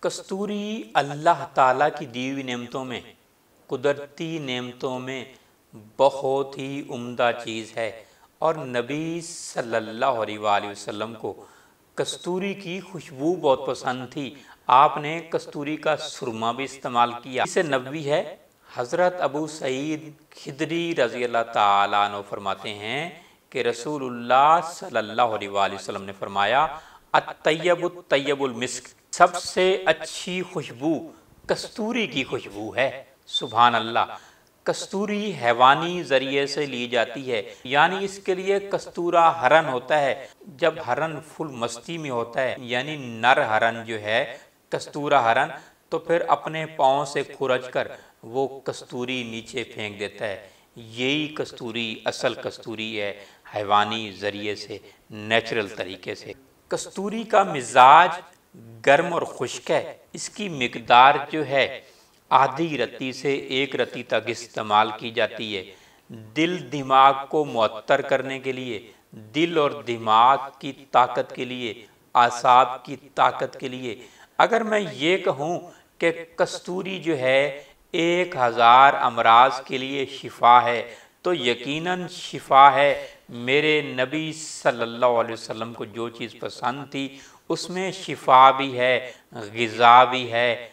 کستوری اللہ تعالیٰ کی دیوی نعمتوں میں، قدرتی نعمتوں میں بہت ہی عمدہ چیز ہے۔ اور نبی صلی اللہ علیہ وآلہ وسلم کو کستوری کی خوشبو بہت پسند تھی۔ آپ نے کستوری کا سرما بھی استعمال کیا۔ اسے نبوی ہے۔ حضرت ابو سعید خدری رضی اللہ تعالیٰ عنہ فرماتے ہیں کہ رسول اللہ صلی اللہ علیہ وآلہ وسلم نے فرمایا، الطیب الطیب المسک، سب سے اچھی خوشبو کستوری کی خوشبو ہے۔ سبحان اللہ۔ کستوری حیوانی ذریعے سے لی جاتی ہے۔ یعنی اس کے لیے کستورہ ہرن ہوتا ہے۔ جب ہرن فل مستی میں ہوتا ہے یعنی نر ہرن جو ہے کستورہ ہرن، تو پھر اپنے پاؤں سے کھرج کر وہ کستوری نیچے پھینک دیتا ہے۔ یہی کستوری، اصل کستوری ہے۔ حیوانی ذریعے سے نیچرل طریقے سے۔ کستوری کا مزاج گرم اور خشک ہے۔ اس کی مقدار جو ہے، آدھی رتی سے ایک رتی تک استعمال کی جاتی ہے۔ دل دماغ کو معطر کرنے کے لیے، دل اور دماغ کی طاقت کے لیے، اعصاب کی طاقت کے لیے۔ اگر میں یہ کہوں کہ کستوری جو ہے، ایک ہزار امراض کے لیے شفا ہے تو یقیناً شفا ہے میرے نبی صلی اللہ علیہ وسلم کو جو چیز پسند تھی، اس میں شفا بھی ہے، غذا بھی ہے،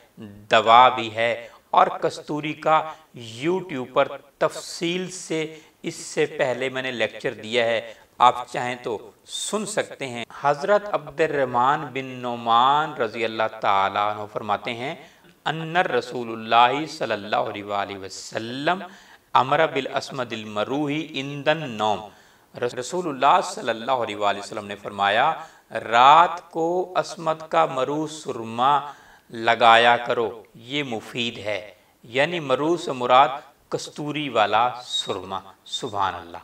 دوا بھی ہے اور کستوری کا یوٹیوب پر تفصیل سے اس سے پہلے میں نے لیکچر دیا ہے۔ آپ چاہیں تو سن سکتے ہیں۔ حضرت عبد الرحمن بن نعمان رضی اللہ تعالیٰ عنہ فرماتے ہیں انر رسول اللہ صلی اللہ علیہ وآلہ وسلم امر بالاسمد المروحی اندن نوم رسول اللہ صلی اللہ علیہ وآلہ وسلم نے فرمایا، رات کو اسمد کا مرو سرما لگایا کرو، یہ مفید ہے۔ یعنی مرو سے مراد کستوری والا سرما۔ سبحان اللہ۔